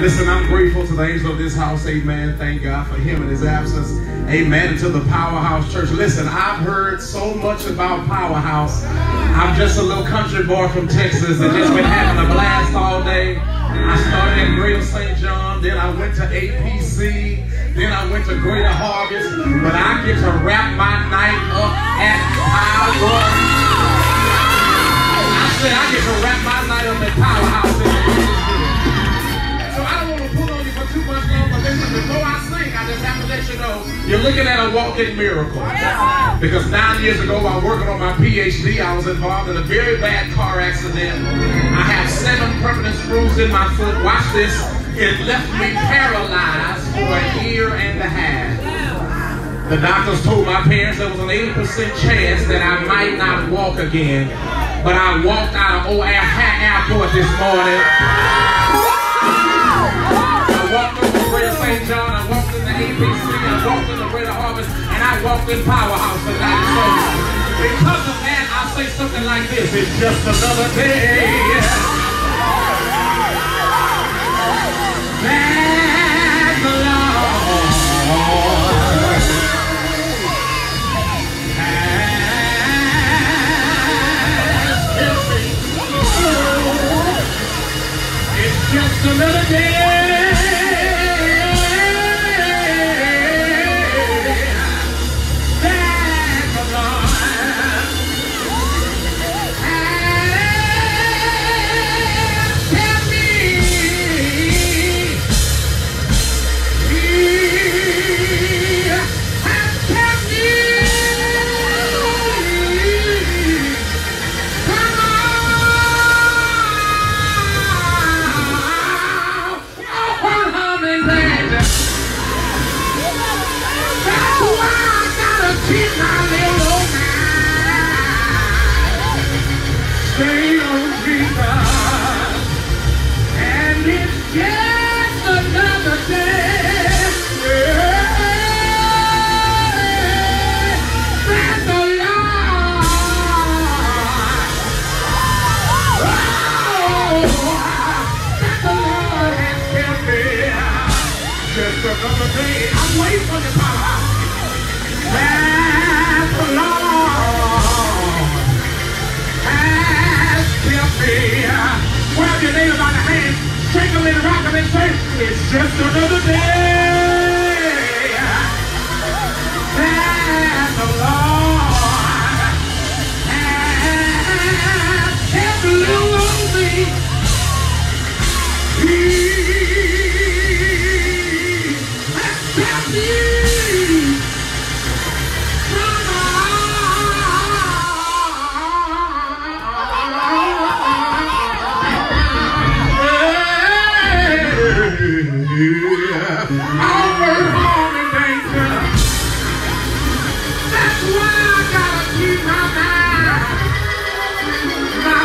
Listen, I'm grateful to the angel of this house. Amen. Thank God for him in his absence. Amen. And to the Powerhouse Church. Listen, I've heard so much about Powerhouse. I'm just a little country boy from Texas that just been having a blast all day. I started at Greater St. John, then I went to APC, then I went to Greater Harvest, but I get to wrap my night up at Power. I said I get to wrap my night up at Powerhouse. You know, you're looking at a walking miracle. Because nine years ago, while working on my PhD, I was involved in a very bad car accident. I have seven permanent screws in my foot. Watch this. It left me paralyzed for a year and a half. The doctors told my parents there was an 80% chance that I might not walk again. But I walked out of O'Hare Airport this morning. Walked Powerhouse tonight. So because of that, I say something like this. It's just another day. Harm and danger. That's why I gotta keep my mind. My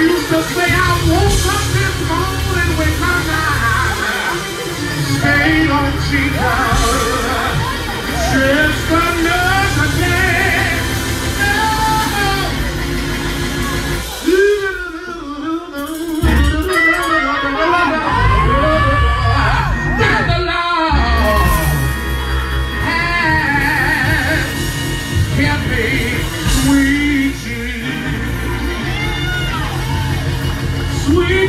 used to say I woke up this morning with my mind stayed on Jesus. Just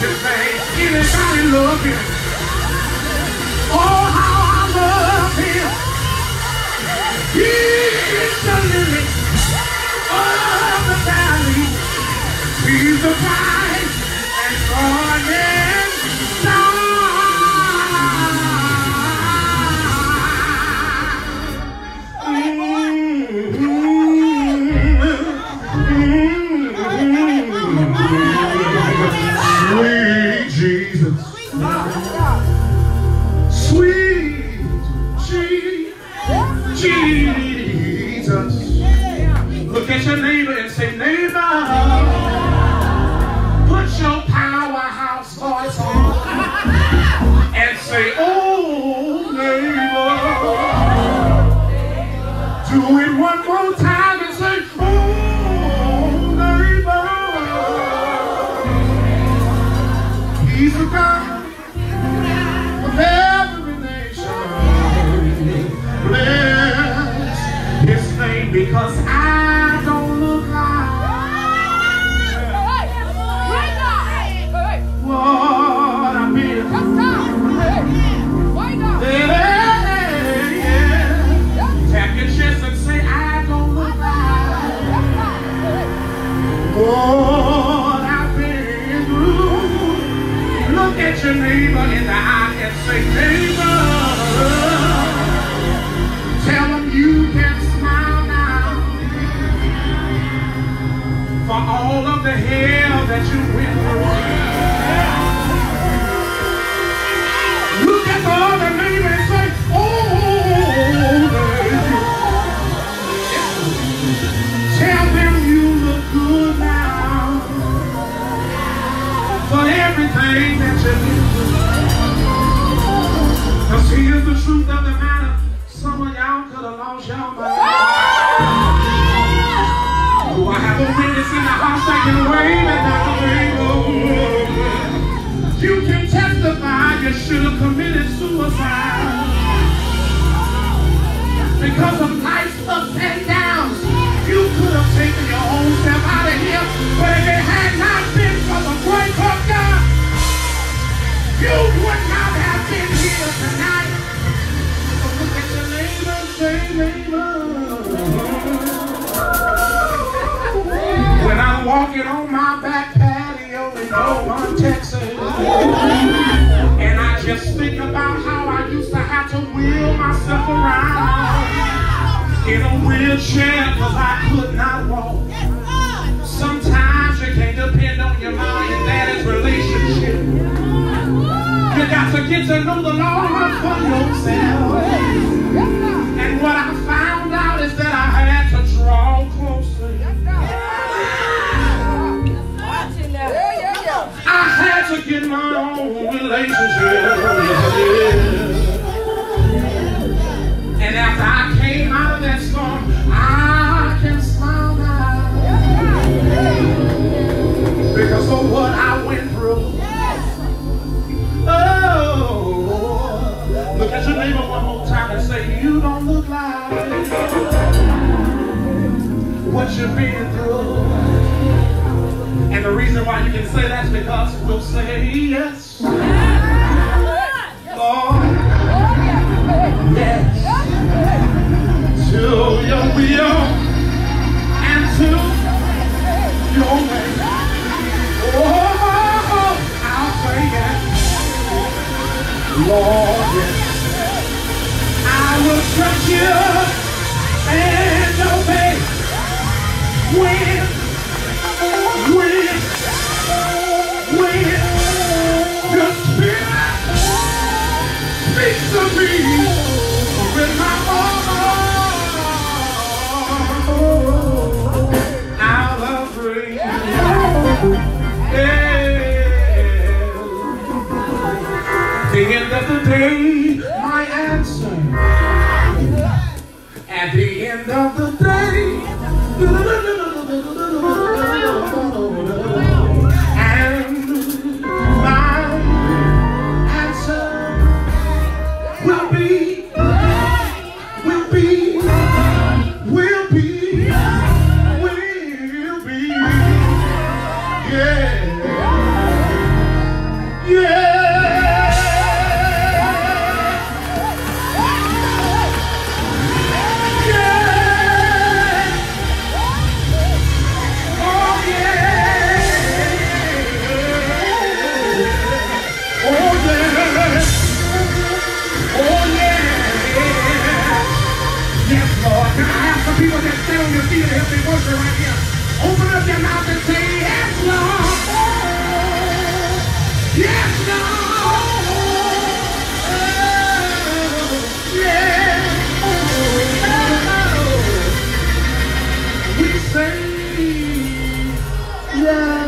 His name. Anybody him? Oh, because I don't look like what I've been. Tap your chest and say I don't look like what I've been through. Look at your neighbor in the eye and say. Oh, I have a witness in the house that can wave. You can testify you should have committed suicide. Because of on my back patio in Beaumont, Texas, and I just think about how I used to have to wheel myself around in a wheelchair because I could not walk. Sometimes you can't depend on your mom and daddy's relationship. You got to get to know the Lord for yourself. And after I came out of that storm, I can smile now. Because of what I went through. Oh, look at your neighbor one more time and say, You don't look like what you've been through. And the reason why you can say that's because we'll say yes. Lord, oh, yes. To your will and to your way. Oh, I'll say yes. Lord, yes. I will trust you and obey when when, end of the day, Can I have some people that stay on your feet and help me worship right here? Open up your mouth and say, Yes, Lord. Yes, Lord. Yeah. We say yes,